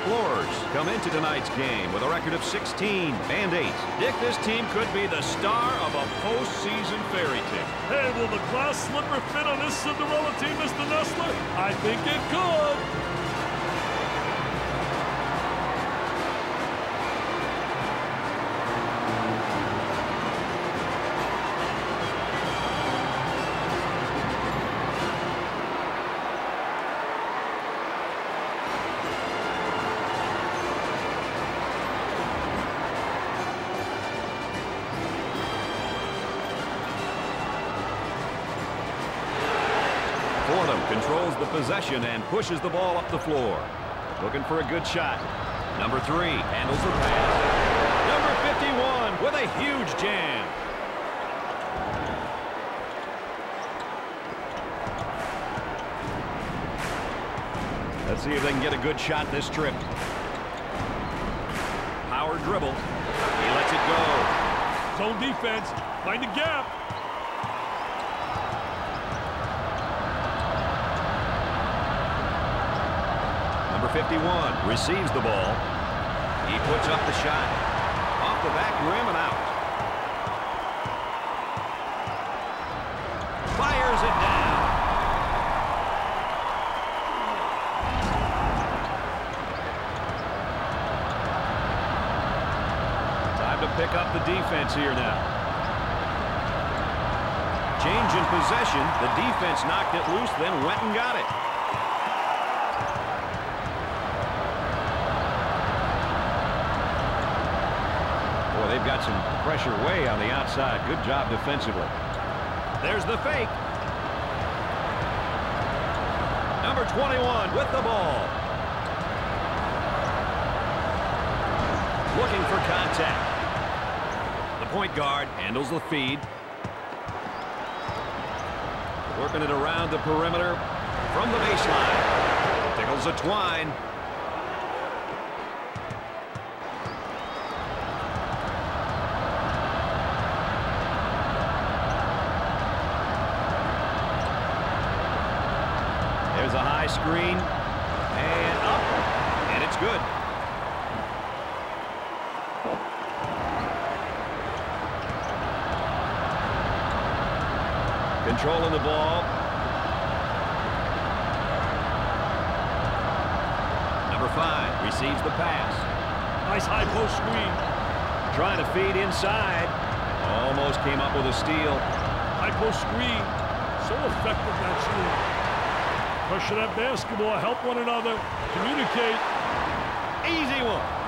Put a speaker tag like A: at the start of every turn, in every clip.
A: Explorers come into tonight's game with a record of 16 and 8. Dick, this team could be the star of a postseason fairy tale.
B: Hey, will the glass slipper fit on this Cinderella team, Mr. Nessler? I think it could.
A: Possession and pushes the ball up the floor. Looking for a good shot. Number three handles the pass. Number 51 with a huge jam. Let's see if they can get a good shot this trip. Power dribble. He lets it go.
B: Zone defense. Find a gap.
A: 51 receives the ball. He puts up the shot. Off the back rim and out. Fires it down. Time to pick up the defense here now. Change in possession. The defense knocked it loose, then went and got it. Pressure way on the outside. Good job defensively. There's the fake. Number 21 with the ball. Looking for contact. The point guard handles the feed. Working it around the perimeter from the baseline. Tickles a twine. screen. And up. And it's good. Controlling the ball. Number five receives the pass.
B: Nice high post screen.
A: Trying to feed inside. Almost came up with a steal.
B: High post screen. So effective that screen. Pushing that basketball, help one another, communicate.
A: Easy one.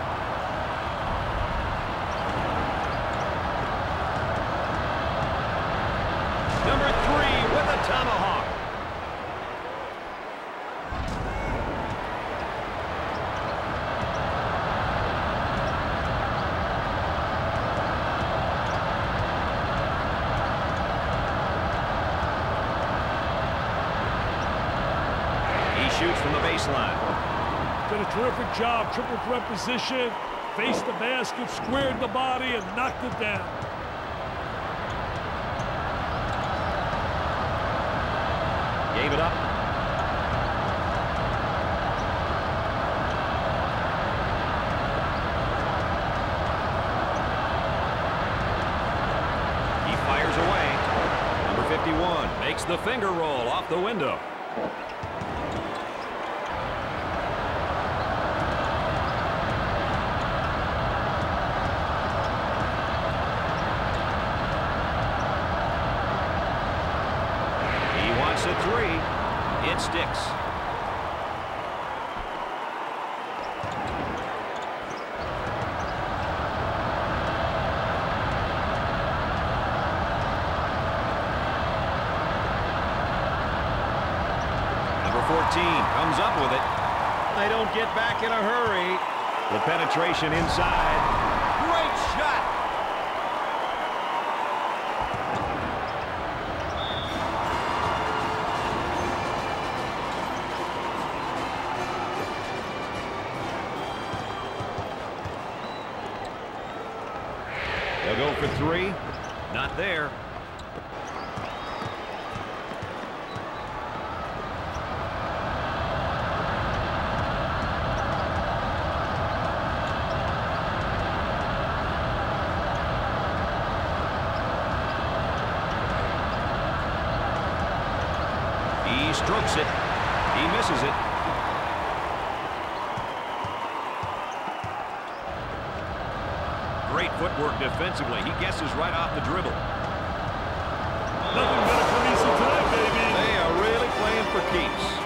B: Job. Triple threat position. Faced the basket, squared the body, and knocked it down.
A: Gave it up. He fires away. Number 51 makes the finger roll off the window. sticks. Number 14 comes up with it. They don't get back in a hurry. The penetration inside. Great shot. They'll go for three. Not there. He strokes it. He misses it. Great footwork defensively. He guesses right off the dribble.
B: Nothing better for Easy tonight, baby.
A: They are really playing for keeps.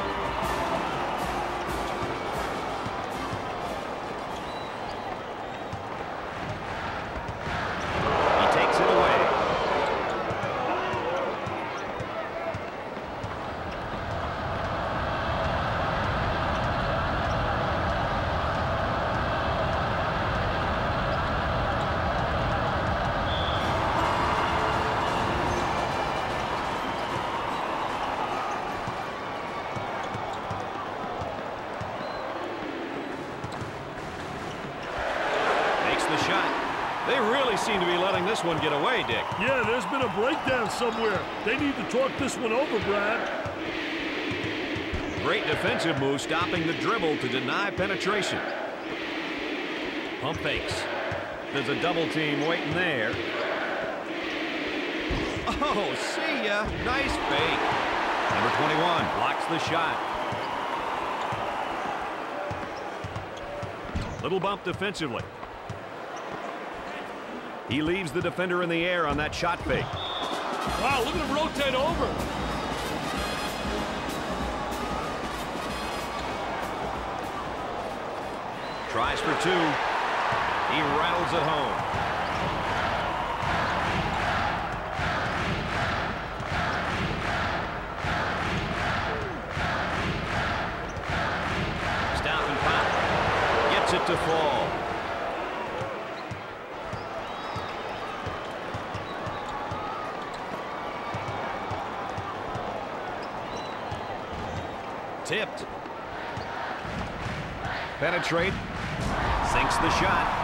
A: Letting this one get away, Dick.
B: Yeah, there's been a breakdown somewhere. They need to talk this one over, Brad.
A: Great defensive move stopping the dribble to deny penetration. Pump fakes. There's a double team waiting there. Oh, see ya. Nice fake. Number 21 blocks the shot. Little bump defensively. He leaves the defender in the air on that shot fake.
B: Wow, look at him rotate over.
A: Tries for two. He rattles it home. Stop and pop. Gets it to fall. Tipped. Penetrate. Sinks the shot.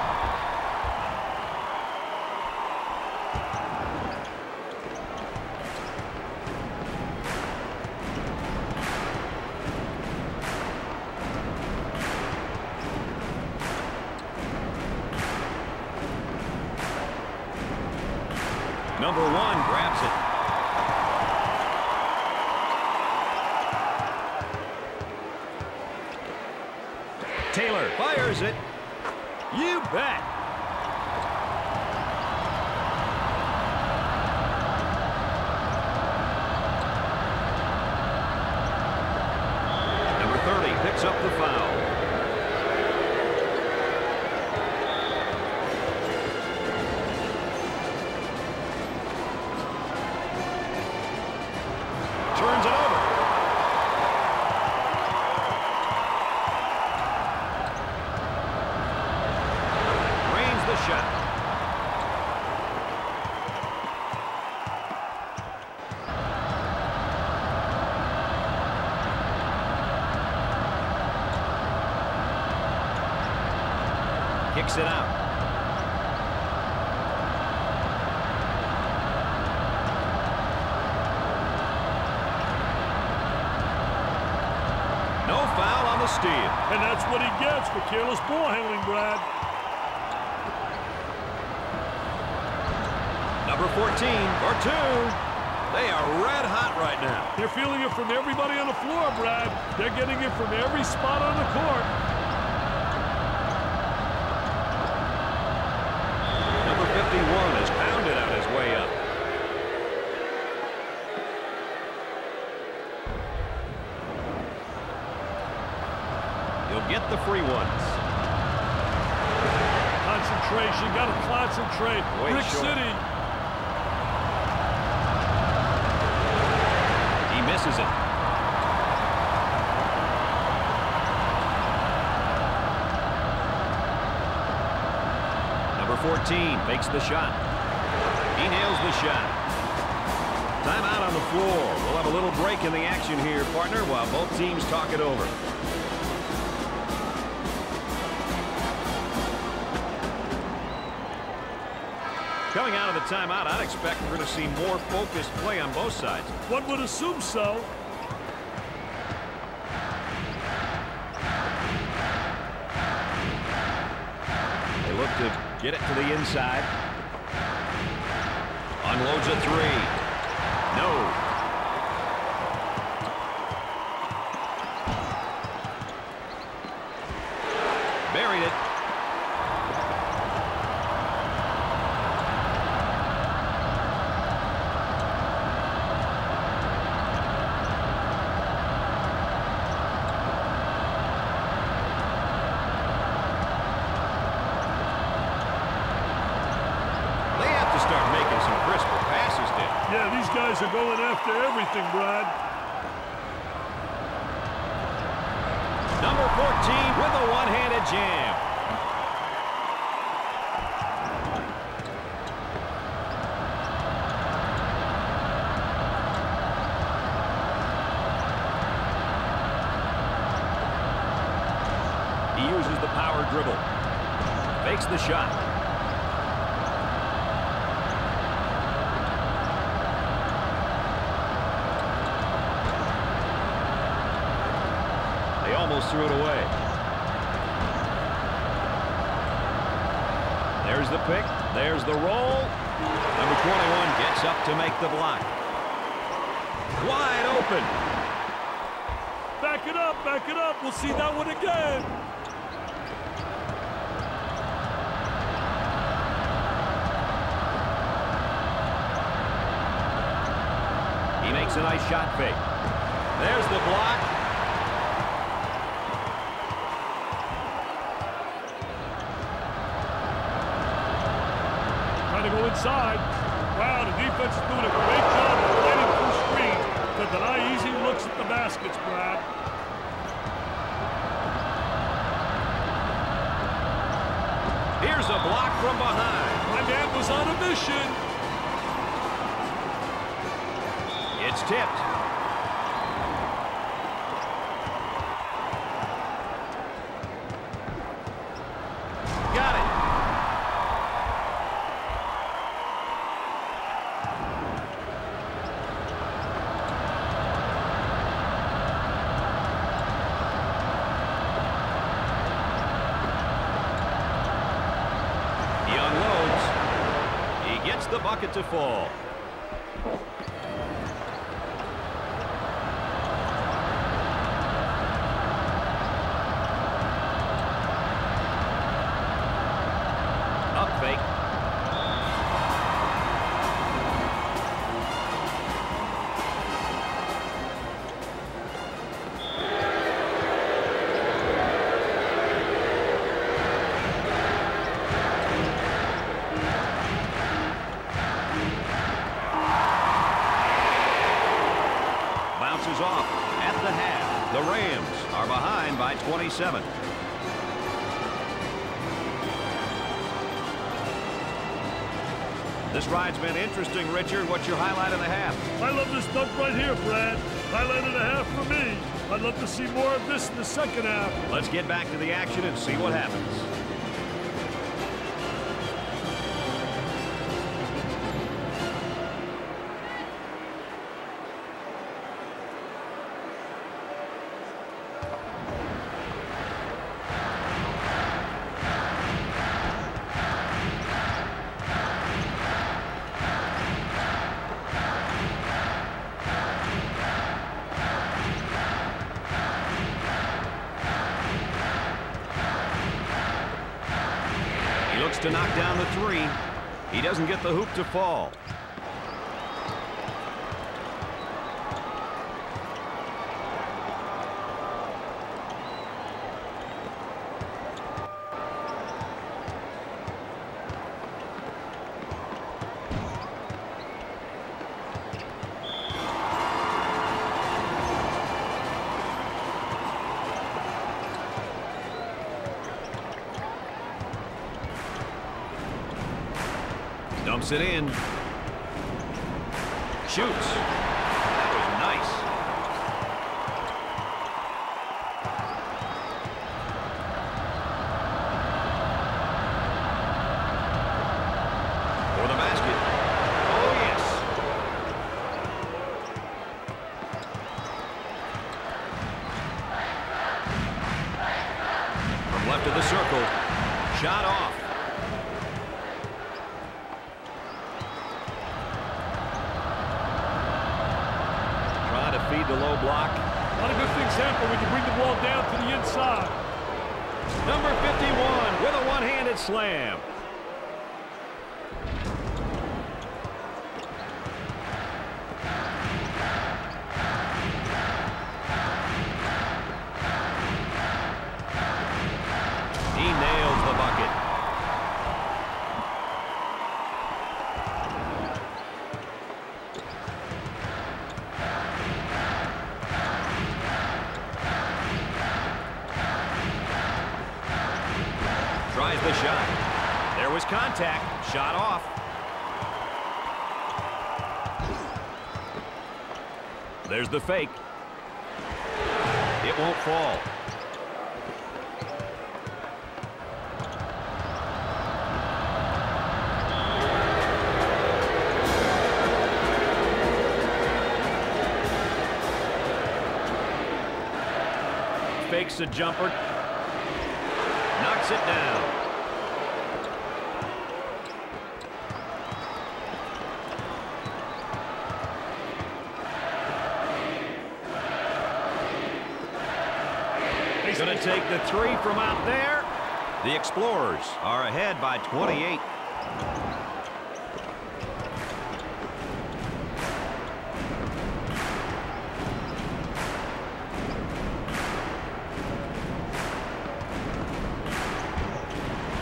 A: Taylor fires it. You bet. Kicks it out. No foul on the steal.
B: And that's what he gets for careless ball handling, Brad.
A: Number 14 for two. They are red hot right now.
B: They're feeling it from everybody on the floor, Brad. They're getting it from every spot on the court.
A: Number 51 has pounded on his way up. He'll get the free ones.
B: Concentration, got to concentrate.
A: Way
B: Brick
A: short.
B: City.
A: He misses it. Number 14 makes the shot. He nails the shot. Timeout on the floor. We'll have a little break in the action here, partner, while both teams talk it over. Coming out of the timeout, I'd expect we're going to see more focused play on both sides.
B: One would assume so.
A: Get it to the inside. Unloads a three. No.
B: guys are going after everything, Brad.
A: Number 14 with a one-handed jam. He uses the power dribble. Fakes the shot. They almost threw it away. There's the pick. There's the roll. Number 21 gets up to make the block. Wide open.
B: Back it up, back it up. We'll see that one again.
A: A nice shot fake. There's the block.
B: Trying to go inside. Wow, the defense is doing a great job of playing through screens to deny easy looks at the baskets, Brad.
A: Here's a block from behind.
B: My man was on a mission.
A: It's tipped. Got it. He unloads. He gets the bucket to fall. Ride's been interesting, Richard. What's your highlight of the half?
B: I love this dunk right here, Brad. Highlight of the half for me. I'd love to see more of this in the second half.
A: Let's get back to the action and see what happens. Fall. Dumps it in. Shoots. That was nice. For the basket. Oh, yes. From left of the circle. Shot off. Feed the low block.
B: A lot of good things happen when you bring the ball down to the inside.
A: Number 51 with a one-handed slam. There's the fake. It won't fall. Fakes a jumper. Knocks it down. The three from out there. The Explorers are ahead by 28.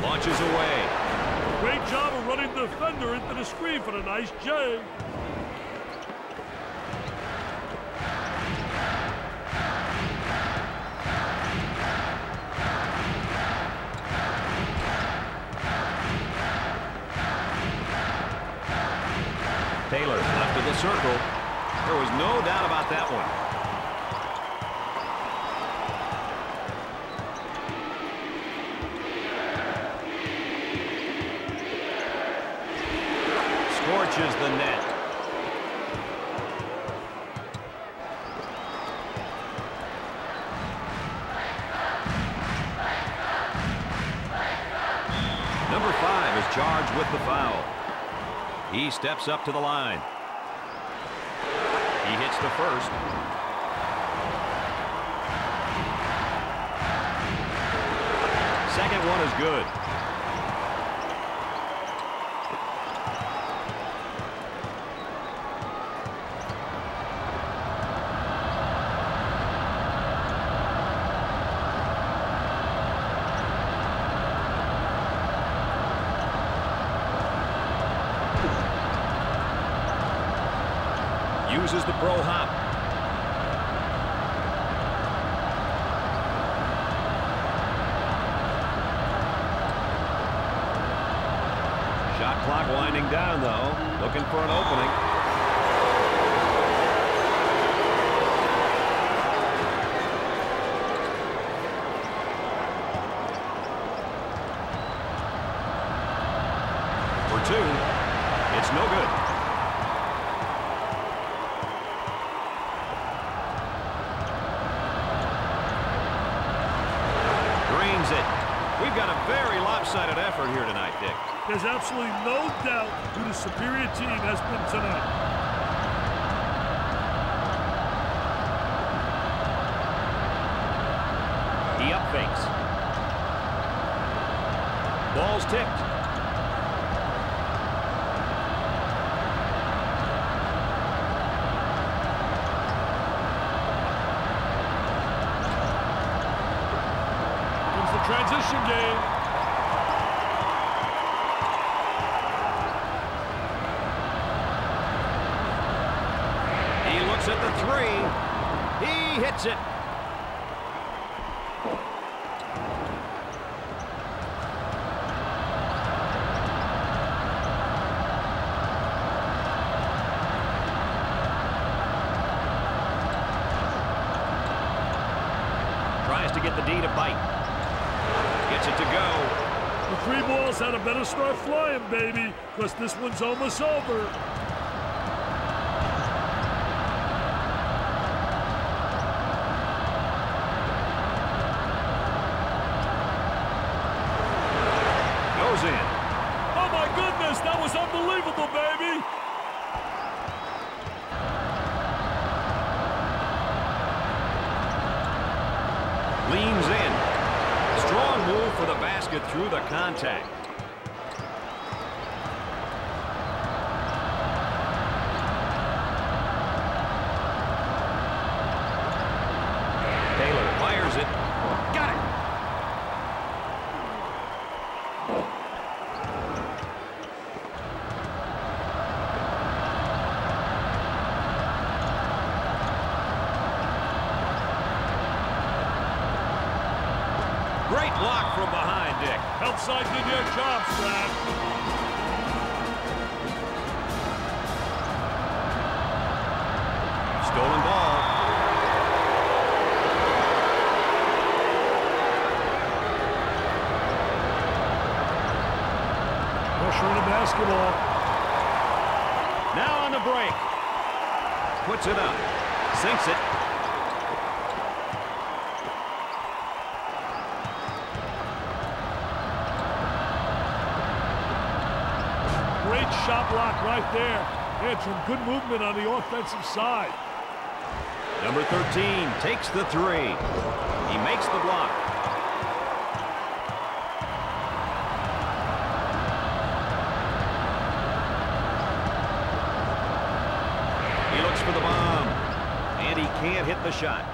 A: Launches away.
B: Great job of running the defender into the screen for the nice J.
A: charged with the foul. He steps up to the line. He hits the first. Second one is good. Uses the pro hop. Shot clock winding down, though. Looking for an opening. For two. It's no good. Drains it. We've got a very lopsided effort here tonight, Dick.
B: There's absolutely no doubt who the superior team has been tonight.
A: He up fakes. Ball's tipped.
B: Transition game.
A: He looks at the three. He hits it. Tries to get the D to bite. Gets it to go.
B: The three balls had a better start flying, baby, because this one's almost over.
A: Goes in.
B: Oh, my goodness, that was baby.
A: Leans in. Strong move for the basket through the contact. Taylor fires it. Got it. Great block from behind, Dick.
B: Help side did their job, Strad.
A: Stolen ball.
B: Pressure in the basketball.
A: Now on the break. Puts it up. Sinks it.
B: Great shot block right there. Had some good movement on the offensive side.
A: Number 13 takes the three. He makes the block. He looks for the bomb. And he can't hit the shot.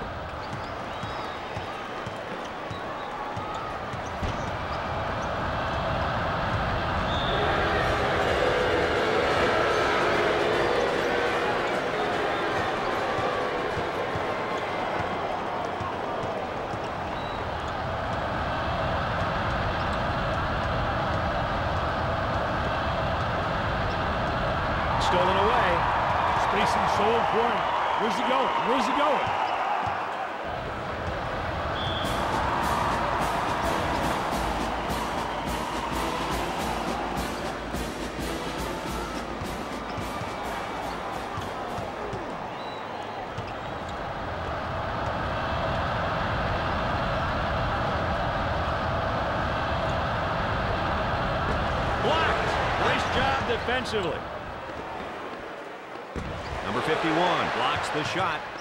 A: Job defensively. Number 51 blocks the shot.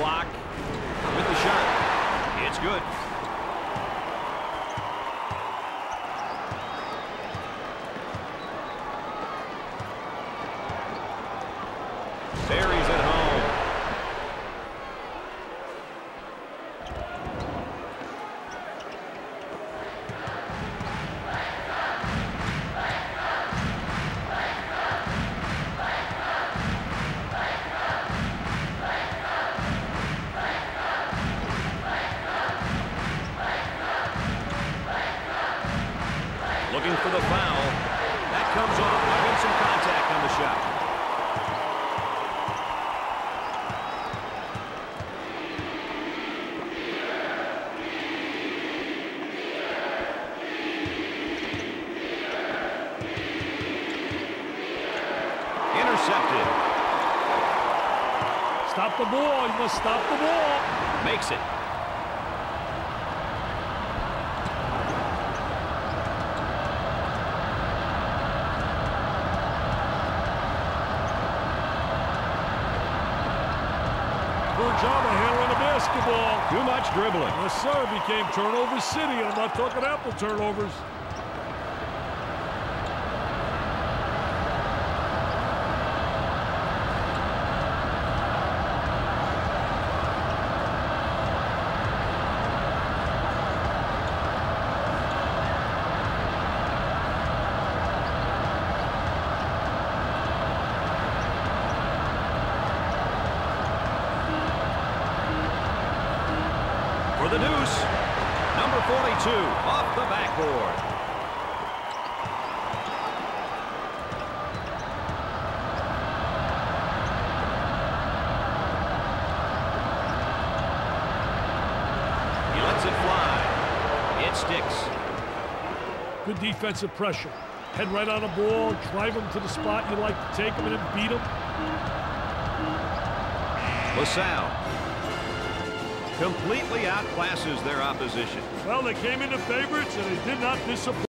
A: Block with the shot. It's good. Buries it home. Looking for the foul. That comes off. Might have some contact on the shot. Intercepted.
B: Stop the ball. You must stop the ball.
A: Makes it.
B: Of handling the basketball.
A: Too much dribbling.
B: Yes, sir. Became turnover city, and I'm not talking apple turnovers.
A: For the deuce. 42 off the backboard. He lets it fly. It sticks.
B: Good defensive pressure. Head right on the ball, drive him to the spot you like to take him, and then beat him.
A: LaSalle completely outclasses their opposition.
B: Well, they came into favorites, and they did not disappoint.